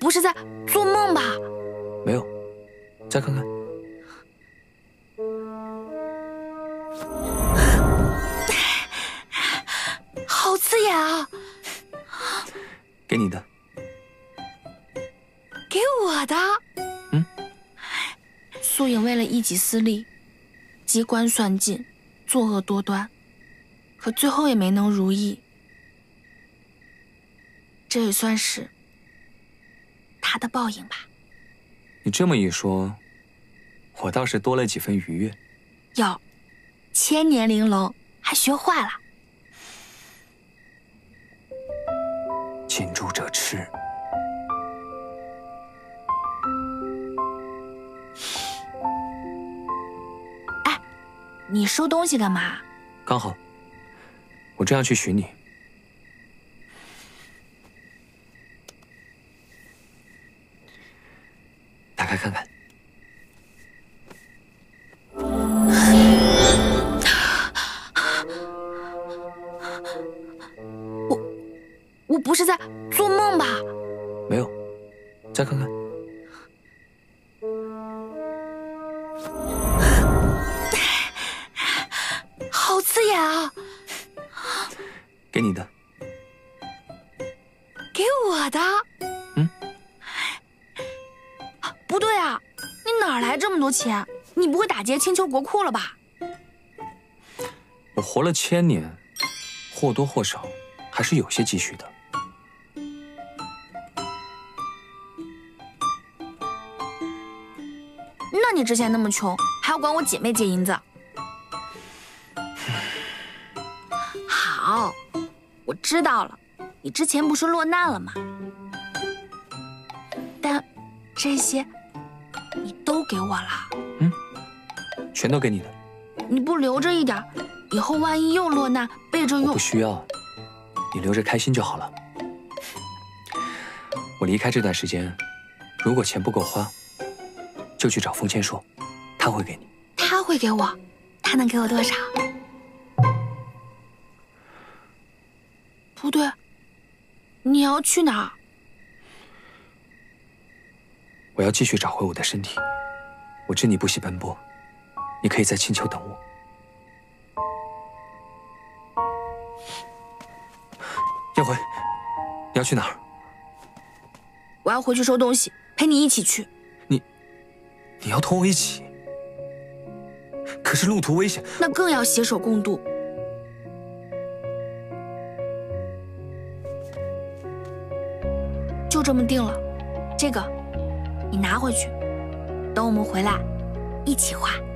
不是在做梦吧？没有，再看看。好刺眼啊！给你的。给我的。嗯。素影为了一己私利，机关算尽，作恶多端，可最后也没能如意。这也算是他的报应吧。你这么一说，我倒是多了几分愉悦。哟，千年玲珑还学坏了。近朱者赤。哎，你收东西干嘛？刚好，我正要去寻你。开看看。我，我不是在做梦吧？没有，再看看。好刺眼啊！给你的。给我的。哪来这么多钱？你不会打劫青丘国库了吧？我活了千年，或多或少还是有些积蓄的。那你之前那么穷，还要管我姐妹借银子？好，我知道了，你之前不是落难了吗？但这些你都给我了。嗯，全都给你的。你不留着一点，以后万一又落难，背着用。不需要，你留着开心就好了。我离开这段时间，如果钱不够花，就去找风千说，他会给你。他会给我？他能给我多少？不对，你要去哪儿？我要继续找回我的身体。我知你不惜奔波，你可以在青丘等我。燕回，你要去哪儿？我要回去收东西，陪你一起去。你，你要同我一起？可是路途危险，那更要携手共度。就这么定了，这个你拿回去，等我们回来一起画。